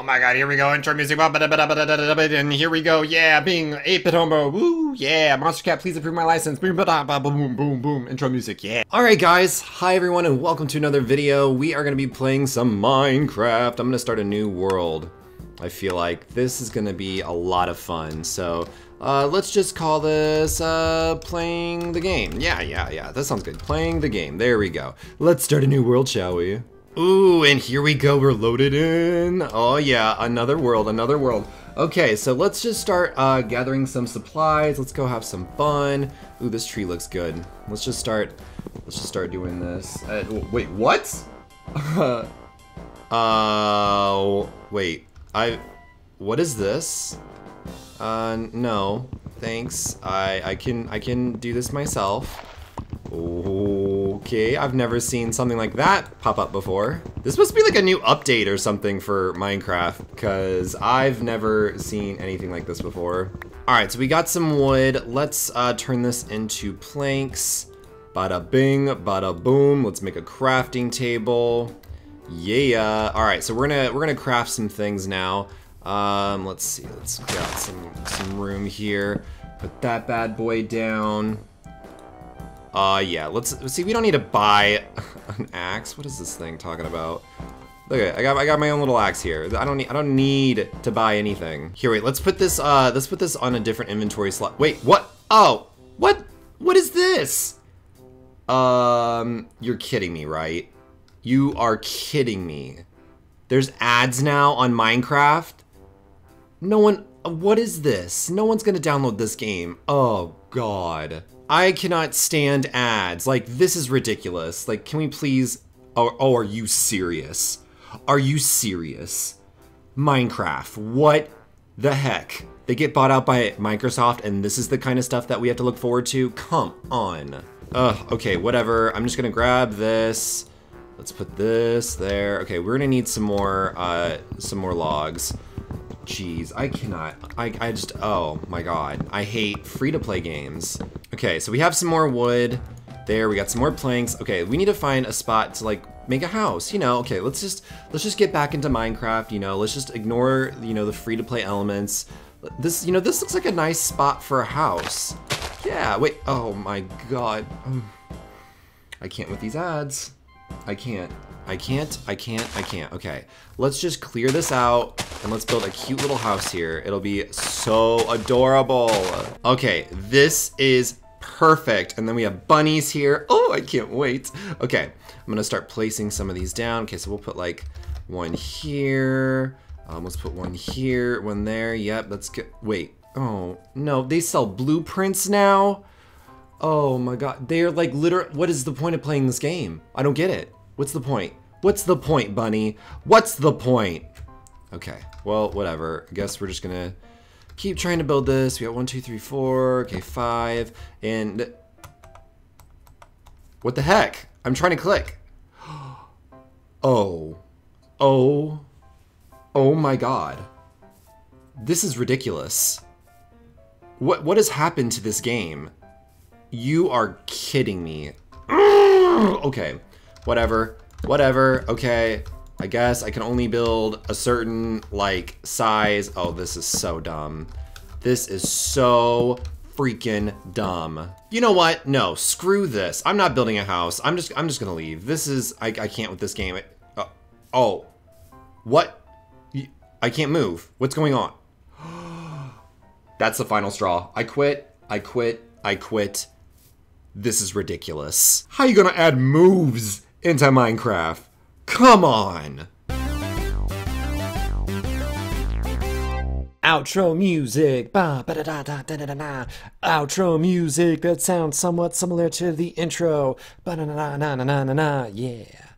Oh my god, here we go, intro music, and here we go, yeah, being 8-bit homo, woo, yeah, Monstercat, please approve my license, boom, boom, boom, boom, intro music, yeah. Alright guys, hi everyone, and welcome to another video. We are going to be playing some Minecraft. I'm going to start a new world. I feel like this is going to be a lot of fun, so uh, let's just call this uh, playing the game. Yeah, yeah, yeah, that sounds good. Playing the game, there we go. Let's start a new world, shall we? Ooh, and here we go, we're loaded in. Oh yeah, another world, another world. Okay, so let's just start uh, gathering some supplies. Let's go have some fun. Ooh, this tree looks good. Let's just start, let's just start doing this. Uh, wait, what? uh, wait, I, what is this? Uh, no, thanks. I, I can, I can do this myself. Okay, I've never seen something like that pop up before. This must be like a new update or something for Minecraft, because I've never seen anything like this before. Alright, so we got some wood. Let's uh, turn this into planks. Bada bing, bada boom. Let's make a crafting table. Yeah. Alright, so we're gonna we're gonna craft some things now. Um, let's see, let's out some, some room here. Put that bad boy down. Uh, yeah, let's, see, we don't need to buy an axe. What is this thing talking about? Look I got, I got my own little axe here. I don't need, I don't need to buy anything. Here, wait, let's put this, uh, let's put this on a different inventory slot. Wait, what? Oh, what? What is this? Um, you're kidding me, right? You are kidding me. There's ads now on Minecraft? No one, what is this? No one's gonna download this game. Oh, God. I cannot stand ads. Like, this is ridiculous. Like, can we please... Oh, oh, are you serious? Are you serious? Minecraft, what the heck? They get bought out by Microsoft and this is the kind of stuff that we have to look forward to? Come on. Ugh, okay, whatever. I'm just gonna grab this. Let's put this there. Okay, we're gonna need some more, uh, some more logs. Jeez, I cannot. I, I just, oh my god. I hate free-to-play games. Okay, so we have some more wood. There, we got some more planks. Okay, we need to find a spot to like make a house, you know. Okay, let's just let's just get back into Minecraft, you know. Let's just ignore, you know, the free-to-play elements. This, you know, this looks like a nice spot for a house. Yeah, wait. Oh my god. Um, I can't with these ads. I can't. I can't, I can't, I can't. Okay, let's just clear this out and let's build a cute little house here. It'll be so adorable. Okay, this is perfect. And then we have bunnies here. Oh, I can't wait. Okay, I'm gonna start placing some of these down. Okay, so we'll put like one here. Um, let's put one here, one there. Yep, let's get, wait. Oh, no, they sell blueprints now? Oh my god, they're like literally, what is the point of playing this game? I don't get it. What's the point? What's the point, bunny? What's the point? Okay, well, whatever. I guess we're just gonna keep trying to build this. We got one, two, three, four. Okay, five. And what the heck? I'm trying to click. Oh. Oh. Oh my god. This is ridiculous. What what has happened to this game? You are kidding me. okay. Whatever. Whatever. Okay. I guess I can only build a certain, like, size. Oh, this is so dumb. This is so freaking dumb. You know what? No, screw this. I'm not building a house. I'm just, I'm just gonna leave. This is, I, I can't with this game. uh, oh, what? I can't move. What's going on? That's the final straw. I quit. I quit. I quit. This is ridiculous. How you gonna add moves into Minecraft. Come on! Outro music, ba ba da da da da da da da. Outro music that sounds somewhat similar to the intro, ba na na na na na na na. Yeah.